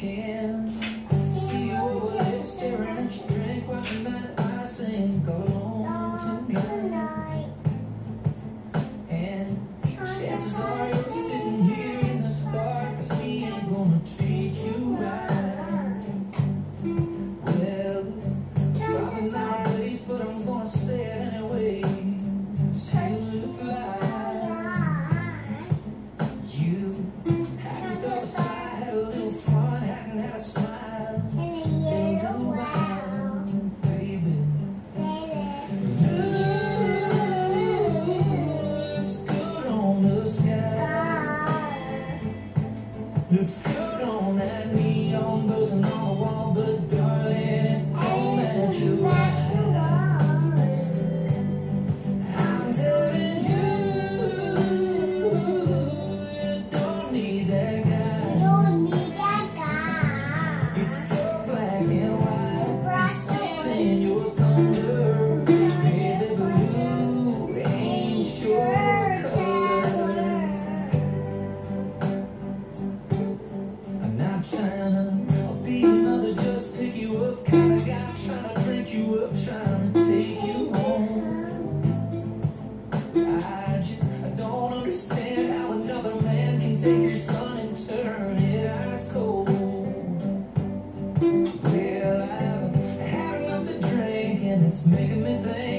can see you over there staring your drink, watching that ice ain't gone tonight. And chances are you're sitting here in this bar, cause ain't gonna treat you right. Looks good on that neon buzzing on the wall, but I'm trying to be another just pick you up kind of guy trying to drink you up, trying to take you home. I just I don't understand how another man can take your sun and turn it ice cold. Well, I've had enough to drink and it's making me think.